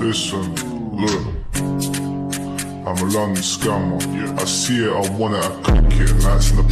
Listen, look. I'm a London scammer. I see it, I want it, I click it. and in the